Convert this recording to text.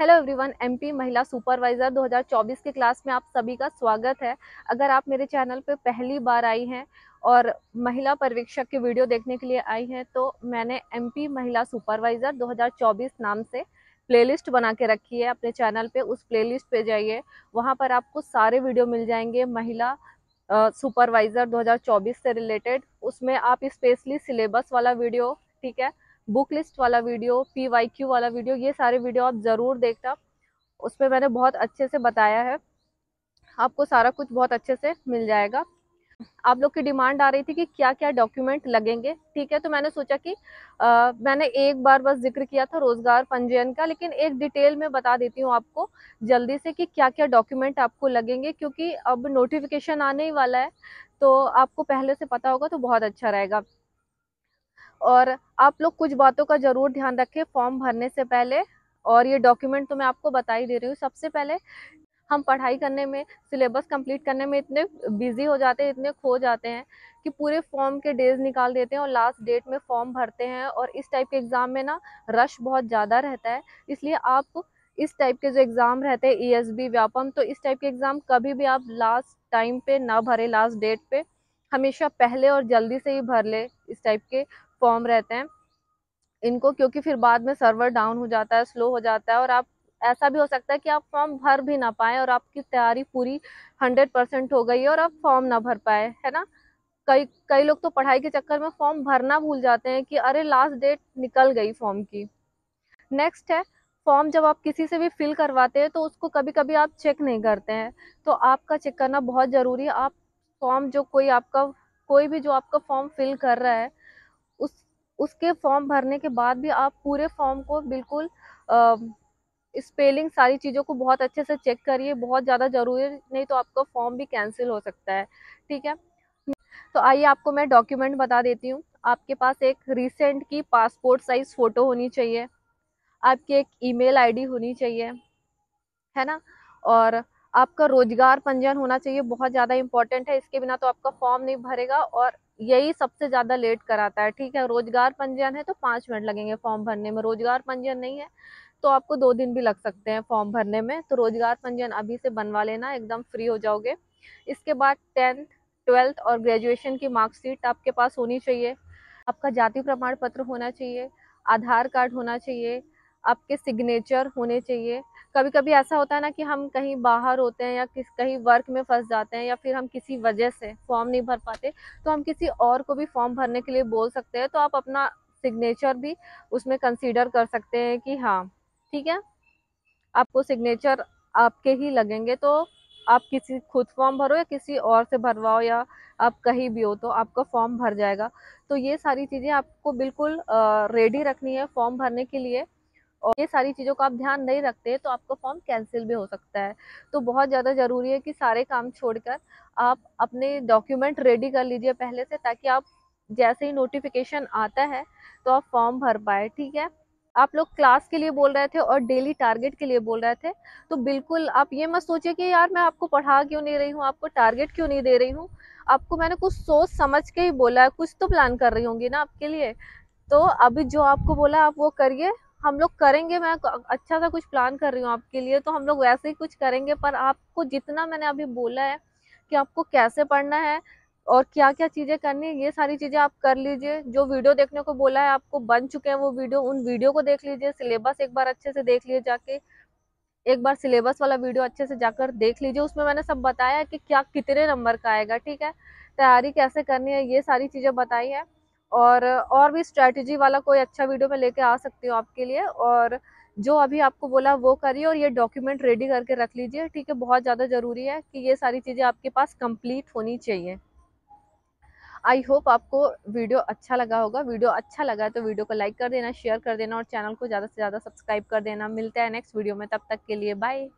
Hello everyone MP महिला supervisor 2024 के class में आप सभी का स्वागत है। अगर आप मेरे चैनल पे पहली बार आई हैं और महिला पर्यवेक्षक की वीडियो देखने के लिए आई हैं तो मैंने एमपी महिला सुपरवाइजर 2024 नाम से प्लेलिस्ट बना के रखी है। अपने चैनल पे उस प्लेलिस्ट पे जाइए, वहाँ पर आपको सारे वीडियो मिल जाएँगे। महिला सुपरवाइज़र 2024 से रिलेटेड, उसमें आप स्पेशली सिलेबस वाला वीडियो, ठीक है बुक लिस्ट वाला वीडियो पी वाई क्यू वाला वीडियो ये सारे वीडियो आप ज़रूर देखना। उसमें मैंने बहुत अच्छे से बताया है। आपको सारा कुछ बहुत अच्छे से मिल जाएगा। आप लोग की डिमांड आ रही थी कि क्या क्या डॉक्यूमेंट लगेंगे ठीक है? तो मैंने सोचा कि आ, मैंने एक बार बस ज़िक्र किया था रोज़गार पंजीयन का लेकिन एक डिटेल में बता देती हूँ आपको जल्दी से कि क्या क्या डॉक्यूमेंट आपको लगेंगे क्योंकि अब नोटिफिकेशन आने ही वाला है तो आपको पहले से पता होगा तो बहुत अच्छा रहेगा। और आप लोग कुछ बातों का ज़रूर ध्यान रखें फॉर्म भरने से पहले। और ये डॉक्यूमेंट तो मैं आपको बता ही दे रही हूँ। सबसे पहले हम पढ़ाई करने में सिलेबस कंप्लीट करने में इतने बिज़ी हो जाते हैं, इतने खो जाते हैं कि पूरे फॉर्म के डेज़ निकाल देते हैं और लास्ट डेट में फॉर्म भरते हैं और इस टाइप के एग्ज़ाम में ना रश बहुत ज़्यादा रहता है। इसलिए आप इस टाइप के जो एग्ज़ाम रहते हैं ई एस बी व्यापम तो इस टाइप के एग्ज़ाम कभी भी आप लास्ट टाइम पे ना भरें लास्ट डेट पे। हमेशा पहले और जल्दी से ही भर ले इस टाइप के। फॉर्म रहते हैं, इनको, क्योंकि फिर बाद में सर्वर डाउन हो जाता है स्लो हो जाता है और आप, ऐसा भी हो सकता है कि आप फॉर्म भर भी ना पाए और आपकी तैयारी पूरी हंड्रेड परसेंट हो गई है और आप फॉर्म ना भर पाए, है ना? कई कई लोग तो पढ़ाई के चक्कर में फॉर्म भरना भूल जाते हैं कि अरे लास्ट डेट निकल गई फॉर्म की। नेक्स्ट है फॉर्म जब आप किसी से भी फिल करवाते हैं तो उसको कभी कभी आप चेक नहीं करते हैं। तो आपका चेक करना बहुत ज़रूरी है, आप फॉर्म जो कोई आपका, कोई भी जो आपका फॉर्म फिल कर रहा है उसके फॉर्म भरने के बाद भी आप पूरे फॉर्म को बिल्कुल स्पेलिंग सारी चीज़ों को बहुत अच्छे से चेक करिए, बहुत ज़्यादा ज़रूरी नहीं तो आपका फॉर्म भी कैंसिल हो सकता है, ठीक है? तो आइए आपको मैं डॉक्यूमेंट बता देती हूँ। आपके पास एक रिसेंट की पासपोर्ट साइज़ फ़ोटो होनी चाहिए, आपकी एक ईमेल आईडी होनी चाहिए, है ना? और आपका रोज़गार पंजीयन होना चाहिए, बहुत ज़्यादा इंपॉर्टेंट है, इसके बिना तो आपका फॉर्म नहीं भरेगा और यही सबसे ज़्यादा लेट कराता है, ठीक है? रोज़गार पंजीयन है तो पाँच मिनट लगेंगे फॉर्म भरने में। रोज़गार पंजीयन नहीं है तो आपको दो दिन भी लग सकते हैं फॉर्म भरने में। तो रोज़गार पंजीयन अभी से बनवा लेना, एकदम फ्री हो जाओगे। इसके बाद टेंथ, ट्वेल्थ और ग्रेजुएशन की मार्कशीट आपके पास होनी चाहिए। आपका जाति प्रमाण पत्र होना चाहिए, आधार कार्ड होना चाहिए, आपके सिग्नेचर होने चाहिए। कभी कभी ऐसा होता है ना कि हम कहीं बाहर होते हैं या किस, कहीं वर्क में फंस जाते हैं या फिर हम किसी वजह से फॉर्म नहीं भर पाते तो हम किसी और को भी फॉर्म भरने के लिए बोल सकते हैं तो आप अपना सिग्नेचर भी उसमें कंसीडर कर सकते हैं कि हाँ ठीक है? आपको सिग्नेचर आपके ही लगेंगे तो आप किसी खुद फॉर्म भरो या किसी और से भरवाओ या आप कहीं भी हो तो आपका फॉर्म भर जाएगा। तो ये सारी चीज़ें आपको बिल्कुल रेडी रखनी है फॉर्म भरने के लिए। और ये सारी चीज़ों का आप ध्यान नहीं रखते तो आपका फॉर्म कैंसिल भी हो सकता है। तो बहुत ज़्यादा ज़रूरी है कि सारे काम छोड़कर आप अपने डॉक्यूमेंट रेडी कर लीजिए पहले से, ताकि आप जैसे ही नोटिफिकेशन आता है तो आप फॉर्म भर पाए, ठीक है? आप लोग क्लास के लिए बोल रहे थे और डेली टारगेट के लिए बोल रहे थे तो बिल्कुल आप ये मत सोचिए कि यार मैं आपको पढ़ा क्यों नहीं रही हूँ, आपको टारगेट क्यों नहीं दे रही हूँ? आपको मैंने कुछ सोच समझ के ही बोला है कुछ तो प्लान कर रही होंगी ना आपके लिए। तो अभी जो आपको बोला आप वो करिए हम लोग करेंगे, मैं अच्छा सा कुछ प्लान कर रही हूँ आपके लिए तो हम लोग वैसे ही कुछ करेंगे, पर आपको जितना मैंने अभी बोला है कि आपको कैसे पढ़ना है और क्या क्या चीज़ें करनी है, ये सारी चीज़ें आप कर लीजिए। जो वीडियो देखने को बोला है, आपको बन चुके हैं वो वीडियो, उन वीडियो को देख लीजिए, सिलेबस एक बार अच्छे से देख लीजिए जाके, एक बार सिलेबस वाला वीडियो अच्छे से जाकर देख लीजिए। उसमें मैंने सब बताया कि क्या, कितने नंबर का आएगा, ठीक है? तैयारी कैसे करनी है, ये सारी चीज़ें बताई है। और और भी स्ट्रैटेजी वाला कोई अच्छा वीडियो मैं लेके आ सकती हूँ आपके लिए और जो अभी आपको बोला वो करिए और ये डॉक्यूमेंट रेडी करके रख लीजिए। ठीक है, बहुत ज़्यादा ज़रूरी है कि ये सारी चीज़ें आपके पास कंप्लीट होनी चाहिए। आई होप आपको वीडियो अच्छा लगा होगा। वीडियो अच्छा लगा तो वीडियो को लाइक कर देना शेयर कर देना और चैनल को ज़्यादा से ज़्यादा सब्सक्राइब कर देना। मिलते हैं नेक्स्ट वीडियो में, तब तक के लिए बाय